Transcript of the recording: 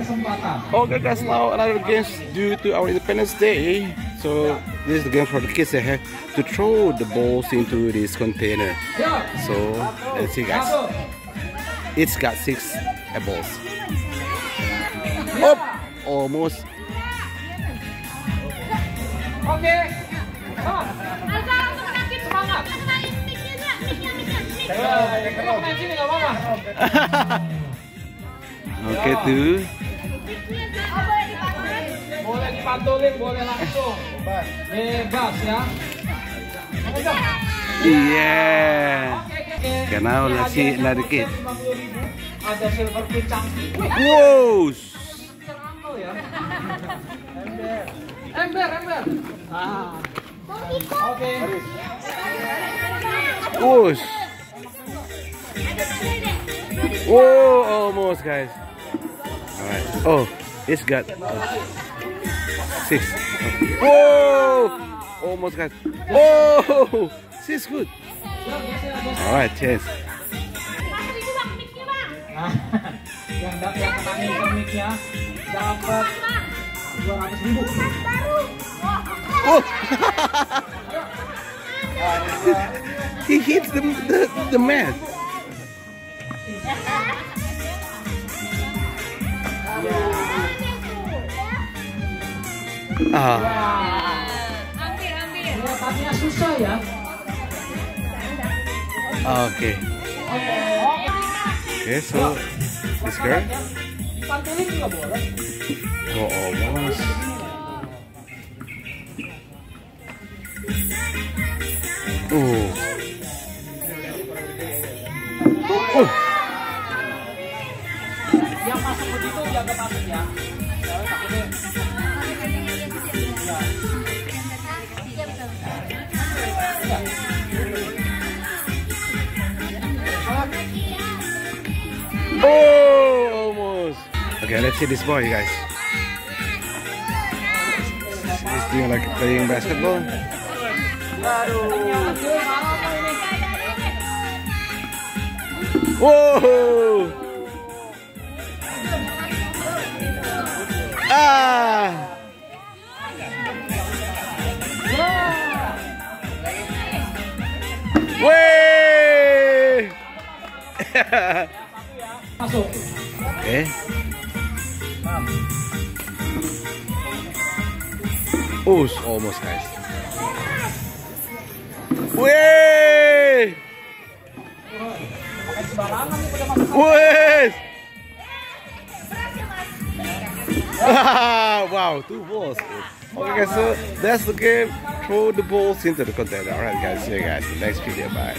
Okay guys, now another games due to our Independence Day. So this is the game for the kids that have to throw the balls into this container. So let's see guys. It's got six eh, balls. Oh, almost. Okay. Oke tuh. Boleh dipantulin, boleh langsung. Bebas ya. Iya. kenal ulah si narikit. Ada silver pin cantik. Wow. Ya. Ember, ember. Ah. Oke. Wush. Wush. Almost guys. Alright. Oh, it's got uh, six. Whoa, almost guys. Whoa, six good. Alright, chance. Nah, yang da- yang komiknya dapat 200 ribu. Oh. he hits the, the, the man. Ah, Hampir, hampir. Susah ya. okay. Okay, so this girl. Dipantulin juga boleh. Oh, almost. Oh. Oh. Yang masuk begitu jaga masuk ya. Oh, almost. Okay, let's see this boy, guys. He's doing like playing basketball. Whoa! Ah! Way! masuk. Oh, okay. Oh, almost guys. Way! Wes! wow, two balls. Okay, guys, so that's the game. Throw the balls into the container. Alright, guys, see you guys in the next video. Bye.